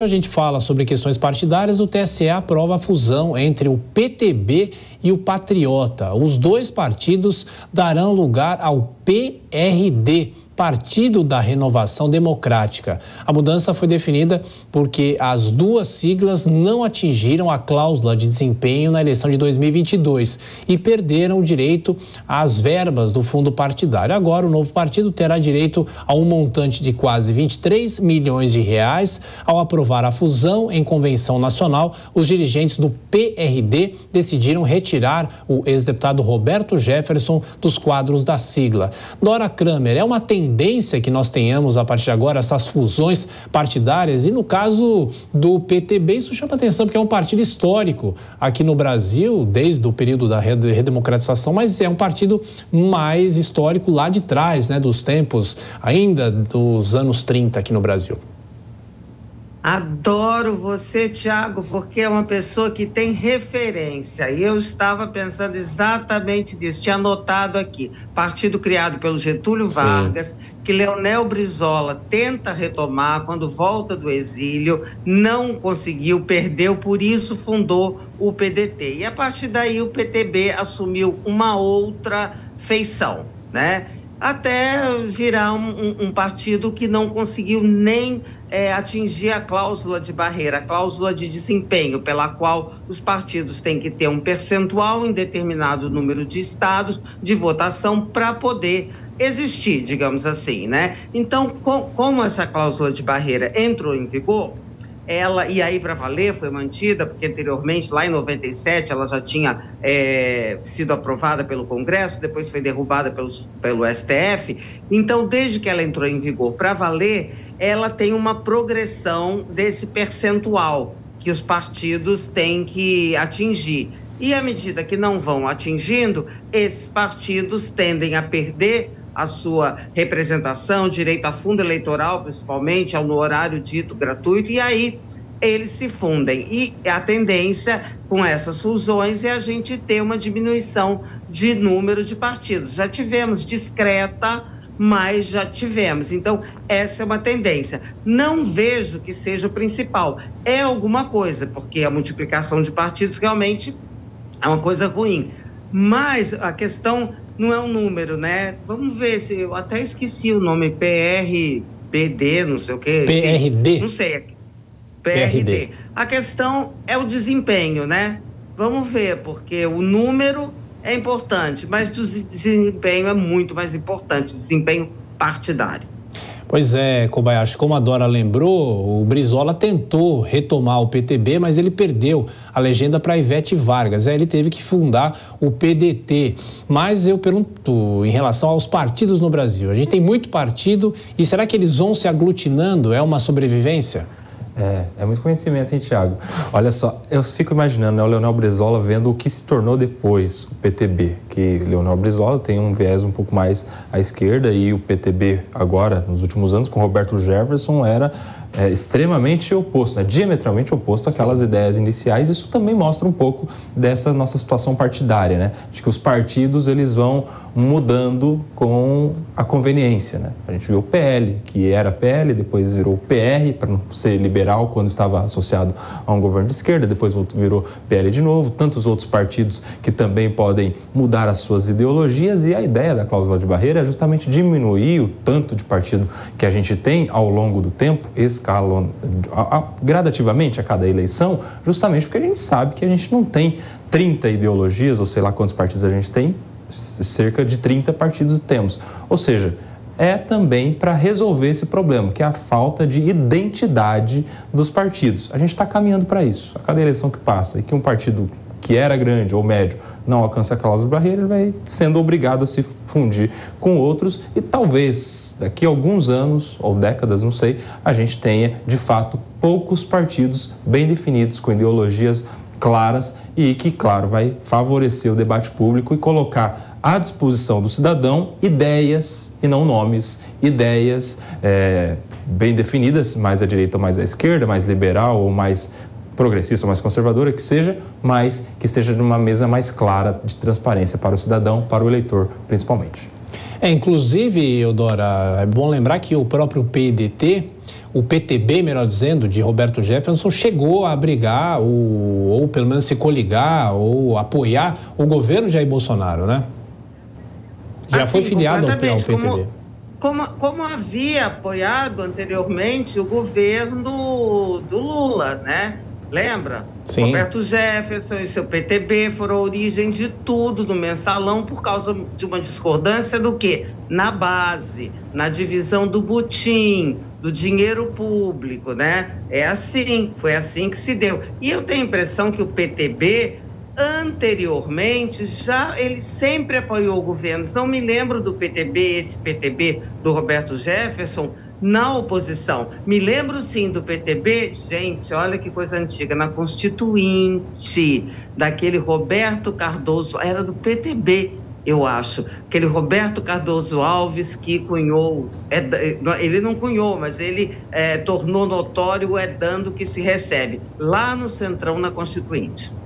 A gente fala sobre questões partidárias. O TSE aprova a fusão entre o PTB e o Patriota. Os dois partidos darão lugar ao PRD Partido da Renovação Democrática. A mudança foi definida porque as duas siglas não atingiram a cláusula de desempenho na eleição de 2022 e perderam o direito às verbas do fundo partidário. Agora, o novo partido terá direito a um montante de quase 23 milhões de reais. Ao aprovar a fusão em convenção nacional, os dirigentes do PRD decidiram retirar o ex-deputado Roberto Jefferson dos quadros da sigla. Dora Kramer, é uma tendência tendência que nós tenhamos a partir de agora essas fusões partidárias e no caso do PTB isso chama atenção porque é um partido histórico aqui no Brasil desde o período da redemocratização, mas é um partido mais histórico lá de trás, né, dos tempos ainda dos anos 30 aqui no Brasil. Adoro você, Tiago, porque é uma pessoa que tem referência. E eu estava pensando exatamente nisso. Tinha anotado aqui: partido criado pelo Getúlio Vargas, Sim. que Leonel Brizola tenta retomar quando volta do exílio, não conseguiu, perdeu, por isso fundou o PDT. E a partir daí o PTB assumiu uma outra feição, né? Até virar um, um, partido que não conseguiu nem é, atingir a cláusula de barreira, a cláusula de desempenho, pela qual os partidos têm que ter um percentual em determinado número de estados de votação para poder existir, digamos assim, né? Então, com, como essa cláusula de barreira entrou em vigor, ela, e aí para valer, foi mantida, porque anteriormente, lá em 97, ela já tinha é, sido aprovada pelo Congresso, depois foi derrubada pelo, pelo STF. Então, desde que ela entrou em vigor para valer, ela tem uma progressão desse percentual que os partidos têm que atingir. E à medida que não vão atingindo, esses partidos tendem a perder a sua representação, direito a fundo eleitoral, principalmente, ao no horário dito gratuito, e aí eles se fundem. E a tendência com essas fusões é a gente ter uma diminuição de número de partidos. Já tivemos discreta, mas já tivemos. Então, essa é uma tendência. Não vejo que seja o principal. É alguma coisa, porque a multiplicação de partidos realmente é uma coisa ruim. Mas a questão não é um número, né? Vamos ver se eu até esqueci o nome PRBD, não sei o quê. PRD. Não sei. PRD. PRD. A questão é o desempenho, né? Vamos ver, porque o número é importante, mas o desempenho é muito mais importante, o desempenho partidário. Pois é, Kobayashi, como a Dora lembrou, o Brizola tentou retomar o PTB, mas ele perdeu a legenda para Ivete Vargas. Aí ele teve que fundar o PDT. Mas eu pergunto em relação aos partidos no Brasil. A gente tem muito partido e será que eles vão se aglutinando? É uma sobrevivência? É, é muito conhecimento, hein, Tiago? Olha só, eu fico imaginando né, o Leonel Brizola vendo o que se tornou depois o PTB, que Leonel Brizola tem um viés um pouco mais à esquerda e o PTB agora, nos últimos anos, com Roberto Jefferson, era é, extremamente oposto, né? diametralmente oposto àquelas ideias iniciais. Isso também mostra um pouco dessa nossa situação partidária, né? De que os partidos eles vão mudando com a conveniência, né? A gente viu o PL, que era PL, depois virou PR, para não ser liberal quando estava associado a um governo de esquerda, depois virou PL de novo, tantos outros partidos que também podem mudar as suas ideologias e a ideia da cláusula de barreira é justamente diminuir o tanto de partido que a gente tem ao longo do tempo, escalon, gradativamente a cada eleição, justamente porque a gente sabe que a gente não tem 30 ideologias, ou sei lá quantos partidos a gente tem, cerca de 30 partidos temos. Ou seja, é também para resolver esse problema, que é a falta de identidade dos partidos. A gente está caminhando para isso. A cada eleição que passa e que um partido que era grande ou médio não alcança a cláusula de barreira, ele vai sendo obrigado a se fundir com outros e talvez daqui a alguns anos ou décadas, não sei, a gente tenha de fato poucos partidos bem definidos com ideologias claras e que, claro, vai favorecer o debate público e colocar à disposição do cidadão ideias e não nomes, ideias é, bem definidas, mais à direita ou mais à esquerda, mais liberal ou mais progressista ou mais conservadora que seja, mas que seja numa mesa mais clara de transparência para o cidadão, para o eleitor, principalmente. É, inclusive, Eudora, é bom lembrar que o próprio PDT, o PTB, melhor dizendo, de Roberto Jefferson, chegou a abrigar, ou, ou pelo menos se coligar, ou apoiar o governo Jair Bolsonaro, né? Já assim, foi filiado ao, ao PTB. Como, como, como havia apoiado anteriormente o governo do Lula, né? Lembra? Sim. Roberto Jefferson e seu PTB foram a origem de tudo no mensalão por causa de uma discordância do quê? Na base, na divisão do butim, do dinheiro público, né? É assim, foi assim que se deu. E eu tenho a impressão que o PTB anteriormente já ele sempre apoiou o governo. Não me lembro do PTB, esse PTB do Roberto Jefferson na oposição. Me lembro sim do PTB, gente, olha que coisa antiga, na Constituinte, daquele Roberto Cardoso, era do PTB, eu acho, aquele Roberto Cardoso Alves que cunhou, é, ele não cunhou, mas ele é, tornou notório é dando que se recebe, lá no Centrão, na Constituinte.